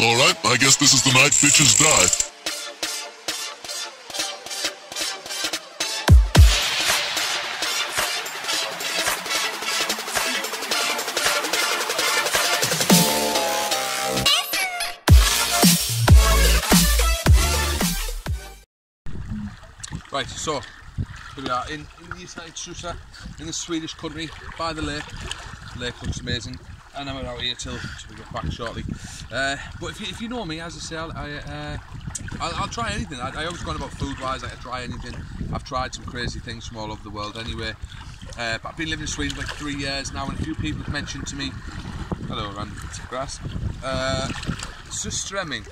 Alright, I guess this is the night bitches die. Right, so here we are in, in the East Side Susa, in the Swedish country, by the lake. The lake looks amazing, and I'm out here till, till we get back shortly. Uh, but if you, if you know me, as I say, I'll, I, uh, I'll, I'll try anything. I, I always on about food wise, I try anything. I've tried some crazy things from all over the world anyway. Uh, but I've been living in Sweden for like three years now, and a few people have mentioned to me, hello, random bits of grass, uh, strömming.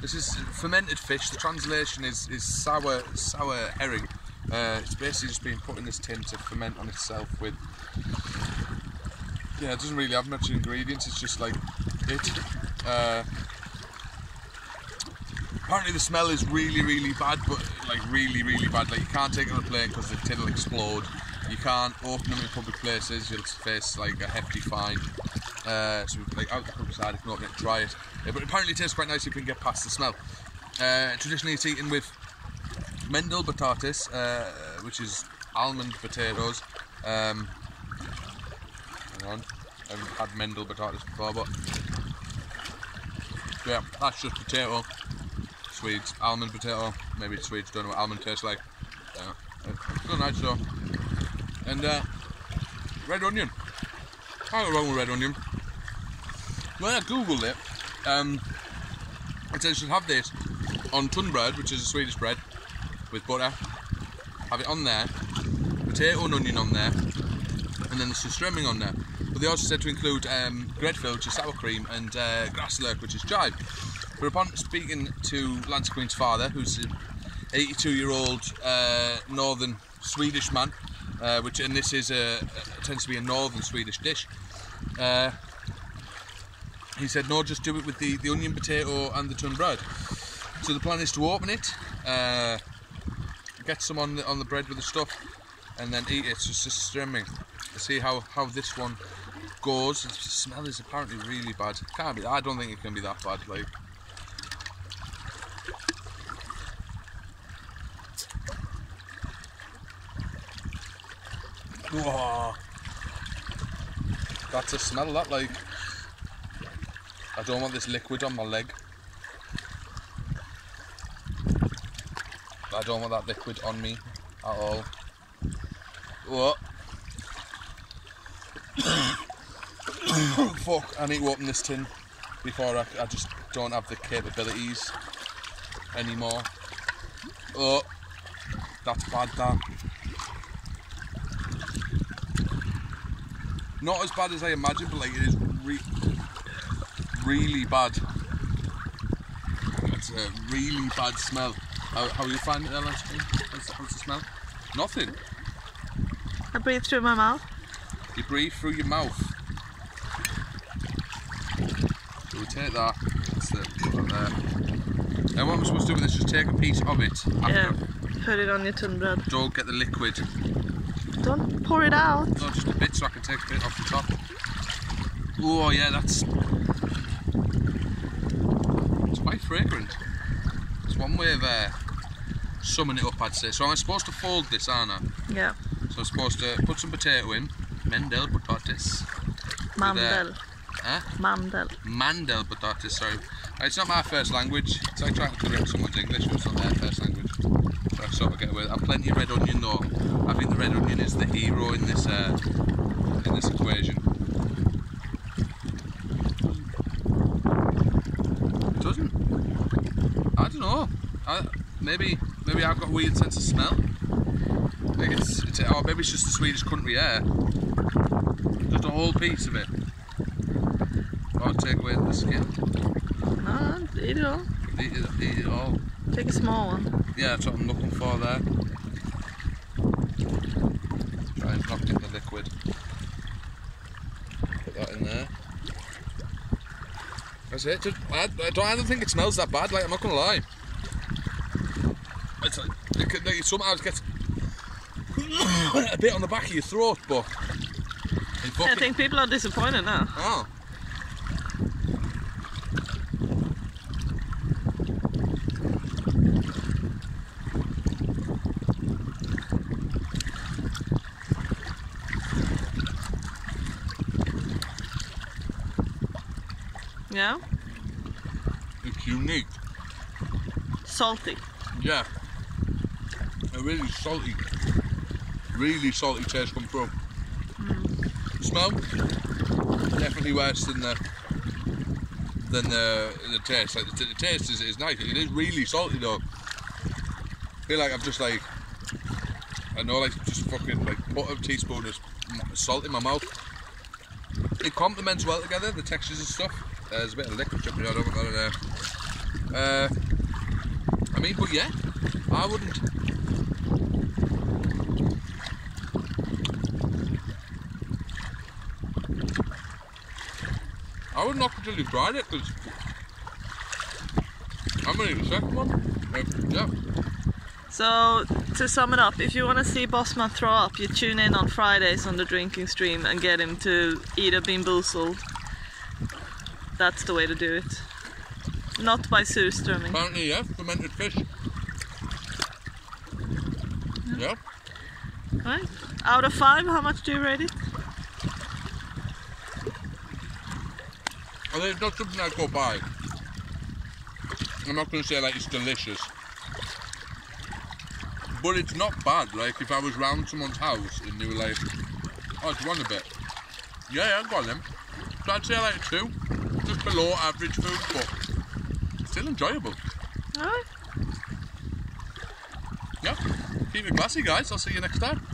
This is fermented fish. The translation is, is sour sour herring. Uh, it's basically just being put in this tin to ferment on itself with. Yeah, it doesn't really have much ingredients. It's just like Uh, apparently the smell is really really bad, but like really really bad. Like you can't take it on a plane because the tin will explode. You can't open them in public places. You'll face like a hefty fine. Uh, so like out the countryside, if you can open it, try it. Uh, but apparently it tastes quite nice if you can get past the smell. Uh, traditionally it's eaten with Mendel batatas, uh, which is almond potatoes. Um, hang on, I haven't had Mendel batatas before, but yeah, that's just potato. Swedes, almond potato. Maybe Swedes don't know what almond tastes like. Yeah, it's still nice though. And uh, red onion. Can't go wrong with red onion. When I googled it, um, it says you should have this on tun bread, which is a Swedish bread with butter. Have it on there, potato and onion on there, and then some strömming on there. But they also said to include um, which is sour cream, and uh, gräslök, which is chive. But upon speaking to Lance Queen's father, who's an 82 year old uh, northern Swedish man, uh, which and this is a, a, tends to be a northern Swedish dish. Uh, he said, no, just do it with the, the onion, potato, and the tun bread. So the plan is to open it, uh, get some on the, on the bread with the stuff, and then eat it. It's just, strömming see how, how this one goes. The smell is apparently really bad. Can't be. I don't think it can be that bad. Like. Whoa. That's a smell that like. I don't want this liquid on my leg. I don't want that liquid on me at all. What? Fuck, I need to open this tin before I, I just don't have the capabilities anymore. Oh, that's bad that. Not as bad as I imagined, but like it is re really bad. It's a really bad smell. How, how you finding it, Ellen? How's, how's the smell? Nothing. I breathe through my mouth. You breathe through your mouth. So we take that. That's the there. Now what I'm supposed to do with this is just take a piece of it. Yeah. Put it on your tin bread. Don't get the liquid. Don't pour it out. No, just a bit so I can take a bit off the top. Oh yeah, that's It's quite fragrant. It's one way of uh, summing it up, I'd say. So I'm supposed to fold this, aren't I? Yeah. So I'm supposed to put some potato in, Mendel potatis. Mandel. Huh? Mandel. Mandel potatis, sorry. Uh, It's not my first language. It's like trying to correct someone's English, but it's not their first language. So I sort of get away with it. I've plenty of red onion though. I think the red onion is the hero in this uh, in this equation. It doesn't. I don't know. I, maybe maybe I've got a weird sense of smell. Like it's, it's or maybe it's just the Swedish country air. Just a whole piece of it. Or take away the skin. No, eat it all. Eat it, eat it all. Take a small one. Yeah, that's what I'm looking for there. Try and knock in the liquid. Put that in there. That's it. Just, I, I, don't, I don't think it smells that bad. Like I'm not gonna lie. It's like, it, like sometimes gets a bit on the back of your throat, but. I think people are disappointed now. Oh. Yeah? It's unique. Salty. Yeah. A really salty, really salty taste come through. Smell definitely worse than the than the the taste. Like the, the taste is, is nice. It is really salty though. I feel like I've just like I know like just fucking like put a teaspoon of salt in my mouth. It complements well together. The textures and stuff. Uh, there's a bit of liquid jumping out of it. I. Uh, I mean, but yeah, I wouldn't. I would knock until you tried it because I'm gonna eat the second one. Uh, yeah, So, to sum it up, if you want to see Bossman throw up, you tune in on Fridays on the drinking stream and get him to eat a BeanBoozled. That's the way to do it. Not by surströmming. apparently, yeah, fermented fish. Yeah, Right? Out of five, how much do you rate it? I think it's not something I'd go buy. I'm not gonna say like it's delicious. But it's not bad, like if I was round someone's house and they were like, oh, do you want a bit? Yeah, yeah, I've got them. So I'd say like two. Just below average food, but still enjoyable. Alright. Yeah. Keep it classy, guys. I'll see you next time.